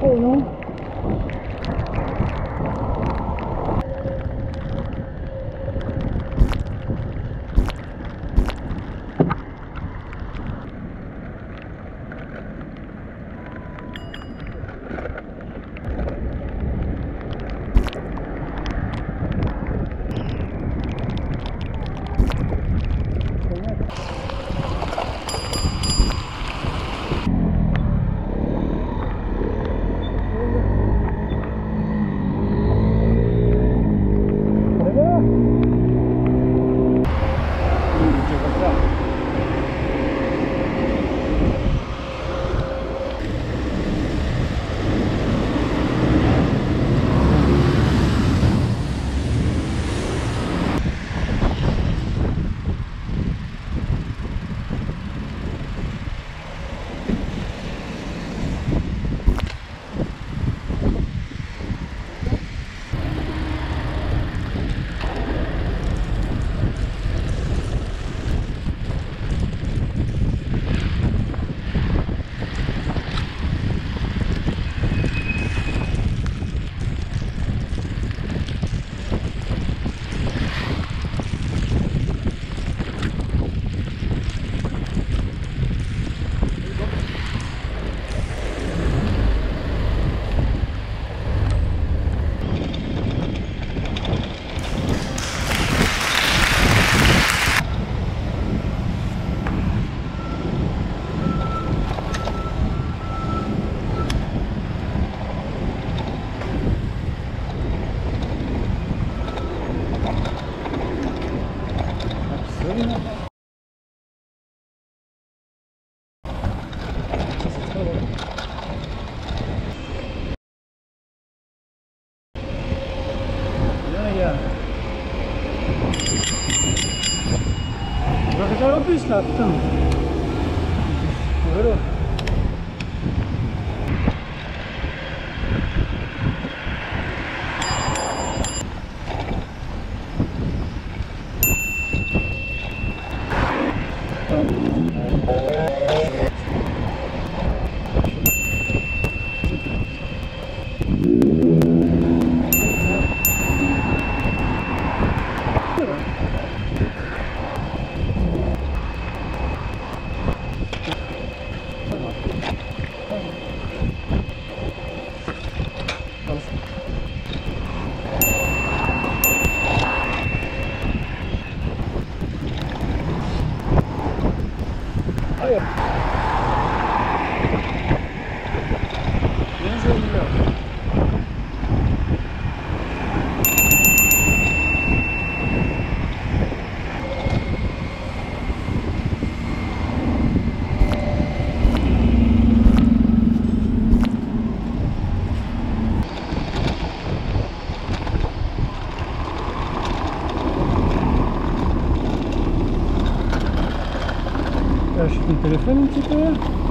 Cây. Faire le Allez. Bien Lâche ton téléphone un petit peu?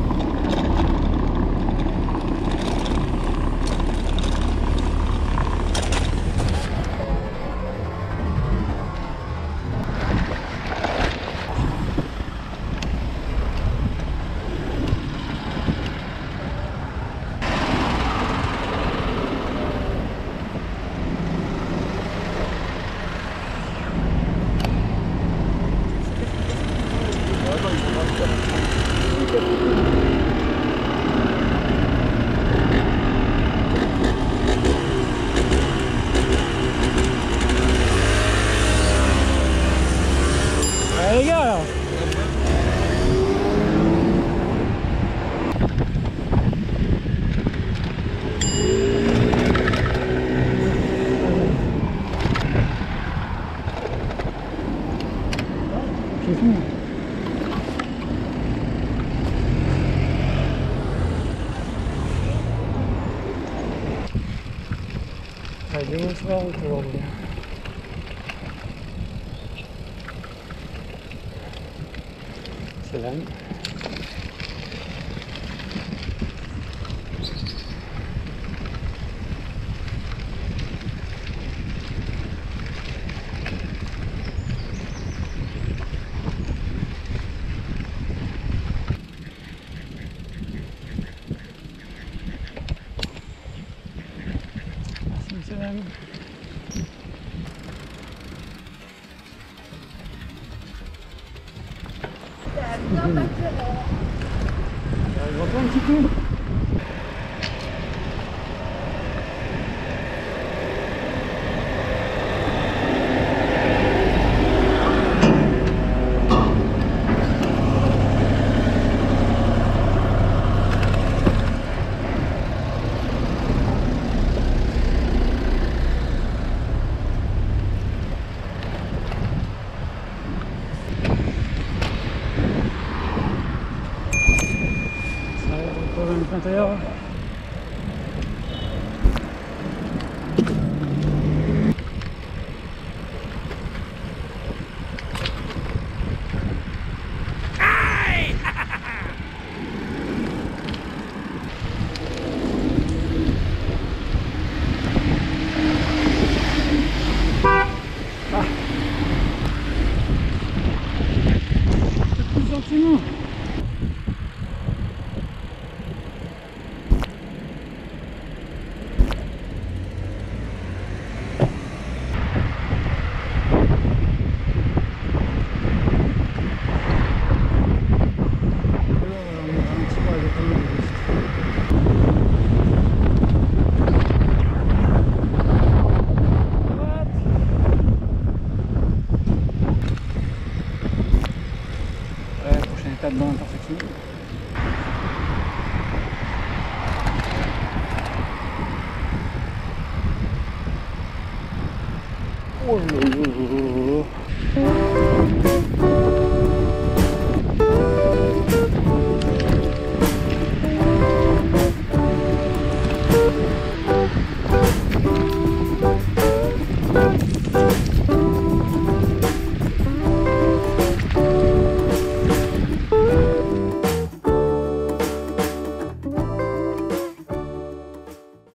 가야지 수강을 들어가보냐 셀 route aujourd'hui. C'est là. prochaine. On va un petit coup. Ça à l'intérieur. s'arrête dans l'intersection. Oh, oh,